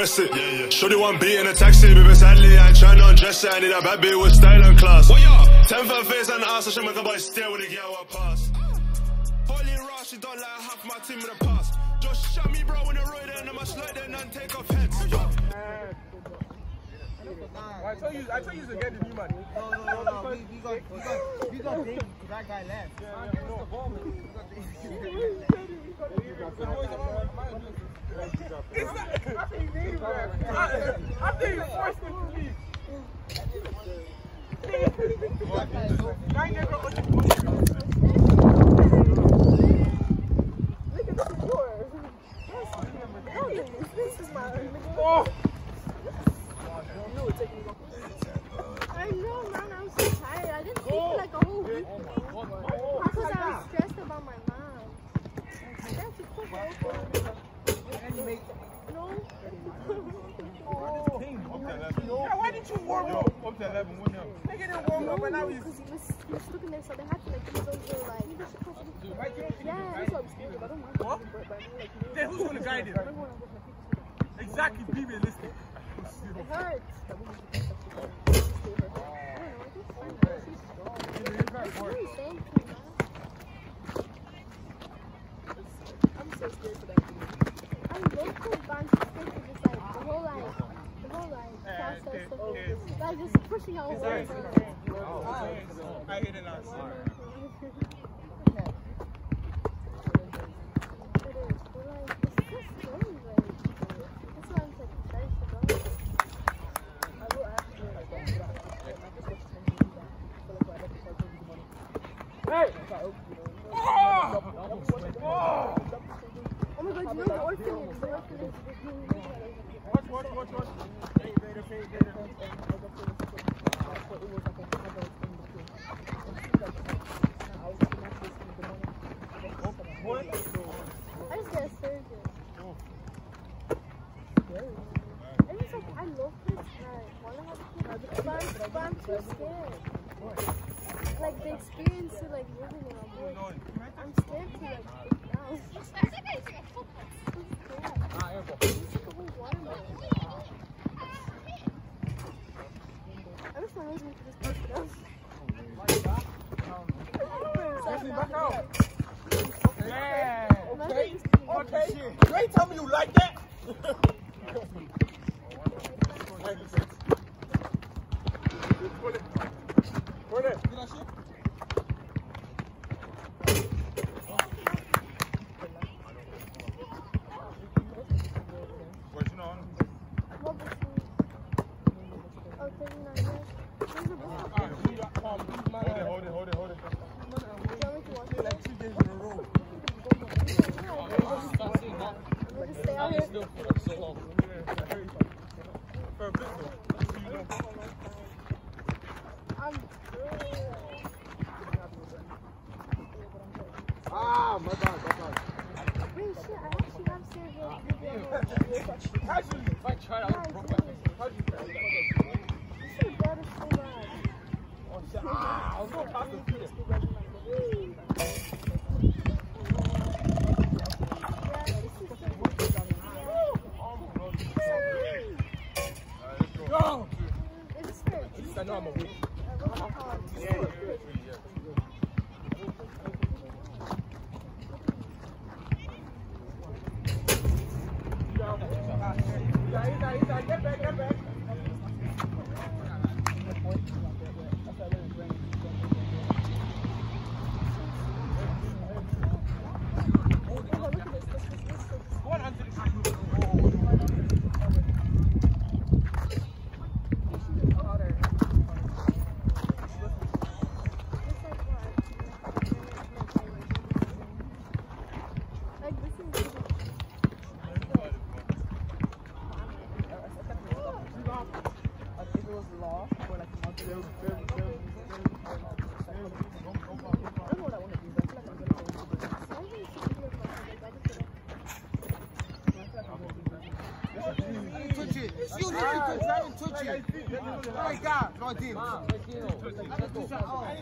press it. Yeah, yeah. Shorty one beat in a taxi, baby sadly I ain't trying to undress it. I need a bad bitch with style and class. What ya? Ten for face and ass, I should make a boy stare when the girl walk past. Holy Ross, she don't like half my team in the past. Just shot me, bro, when the road and I'ma slide in and take off heads. I told you, I told you to get the new man. No, no, no, no. We, we got, we got, we got David. That guy left. It's not, I think needs man. I, forced he never got Oh! I know, man. I'm so tired. I didn't sleep for like a whole week. Because I was stressed about my mom. I got to cook over. No. Yeah, why didn't you warm up? Up to 11, one now. Nigga didn't warm up and now he's... Because he was, was looking there, so they had to like those little like. Yeah, that's what I'm scared of. I don't. What? Like, who's gonna guide it? Exactly, be realistic. it hurts. I'm so scared for that. I'm local, but I'm scared for whole like, the whole like process of oh, it. Just pushing out words. I hate it now. Hey! Oh! Oh! Oh my god, you know the orphanage, the orphanage. Watch, watch, watch, watch. What? I just get a surgeon. And it's like, I love kids and I want to have kids, but I'm, but I'm too scared. Like the experience to like living in a boy. I'm scared to like break down. I'm scared. It's like a whole watermelon. I wish my husband could just pick it up. Leslie, back out. Yeah. Imagine just Okay. You ain't tell me you like that. Where's you know? What was he? Oh, 39 years. There's a book. Hold it, hold it, hold it, hold it. Do you want me to watch it? Like two days in a row. We'll just stay out here. For a bit though. So you know. I'm good. Ah, my bad, my bad. Shit, I actually have surgery. Actually, if I tried, I would broke my face. How'd you feel? You should have us so bad. Oh shit. Ah, I was going past the. Back, back, back. Touch it. It's you, you can touch it. I didn't touch it. My God, no, I. I didn't touch at all. Touch.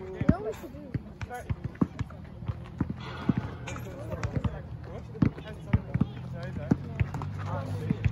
You know what do? I I. I. I it. It.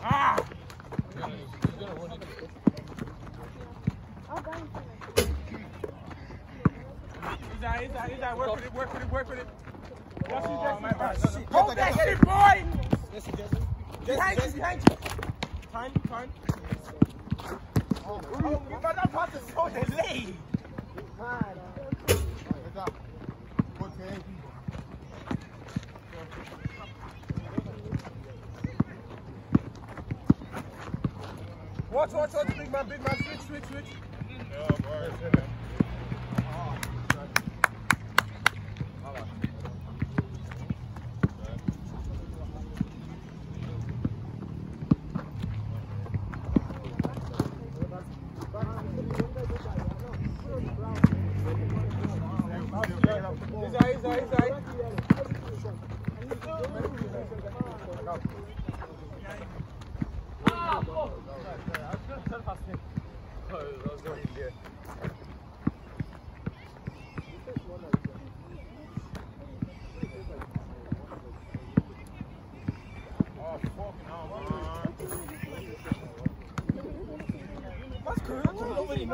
Ah! Inside, inside, inside. Work with it, work with it, work with it. Yes, oh, that shit, boy! Yes. Behind you, behind you. Time, time. Oh, oh, you better not pass the soul Watch, watch, watch, big man, big man, switch, switch, switch. He's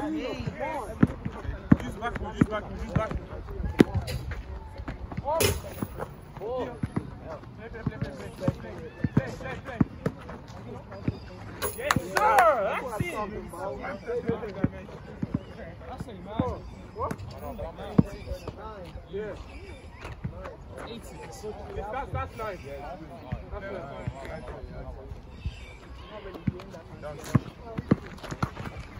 Use backboard, use backboard, use backboard. Oh. Play, play, play, play, play, play, play, play, play. Yes, sir. That's it. That's it, man. Yeah. Eighty. Yes, that's that's nice. That's nice.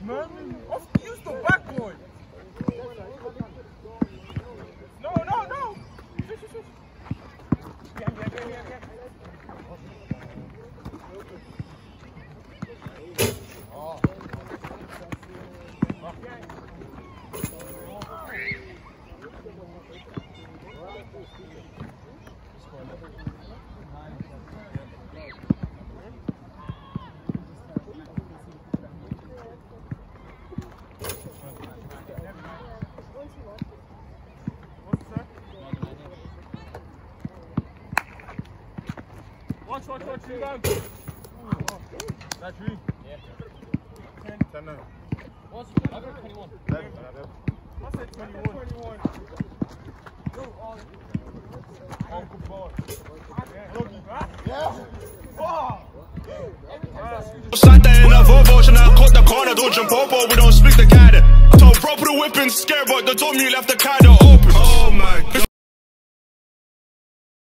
Merlin, you used to backboard. watch, watch, you down. That's you. Yeah. 10. 10 now. What's it? I got 21. 10. I said 21. 21. Go on. Uncle Boy. Yeah. Sat there in a Volvo, and I caught the corner, don't jump Popo, we don't speak the guy I told bro, put the whip in, scared, but the door mute left the car open. Oh my god.